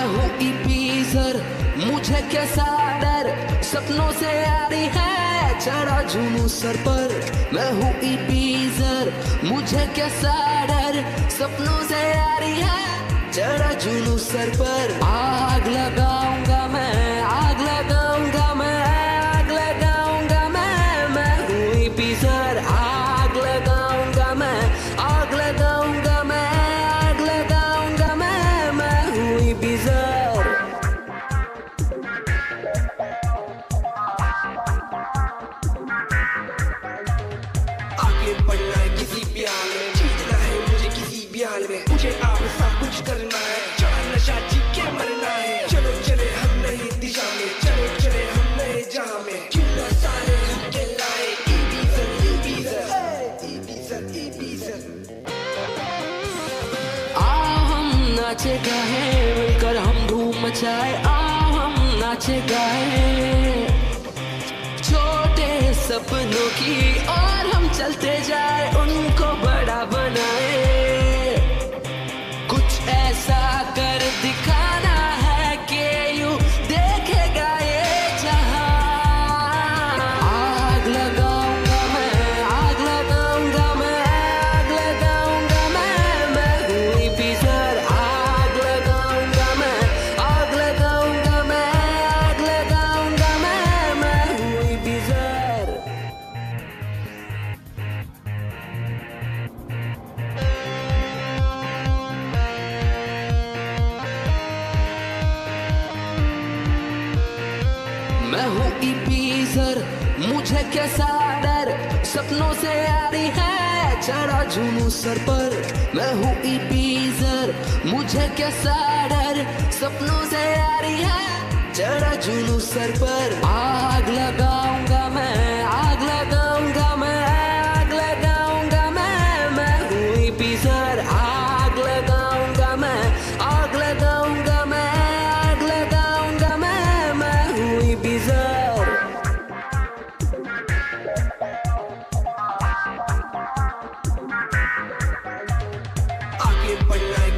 मैं हूँ ईपीजर मुझे कैसा डर? सपनों से रही है, चढ़ा झूमू सर पर। मैं हूँ ईपीजर मुझे कैसा डर? सपनों से आ रही है, चढ़ा झूमू सर पर। आग लगाऊँगा मैं। प्यार में जीतना है, मुझे किसी ब्याल में। मुझे आप सब कुछ करना है चढ़ा नशा जी के मरना है। चलो, चले हम नई दिशा में, चलो, चले हम नए जहाँ में। ईबीजन आओ हम नाचे गाए, मिलकर हम धूम मचाए। आओ हम नाचे गाए। छोटे सपनों की हूँ ईपीजर मुझे कैसा डर? सपनों से यारी है, चढ़ा झूमू सर पर। मैं हूँ ईपीजर मुझे कैसा डर? सपनों से यारी है, चढ़ा झूमू सर पर। आग लगाऊँगा मैं i'm Bye.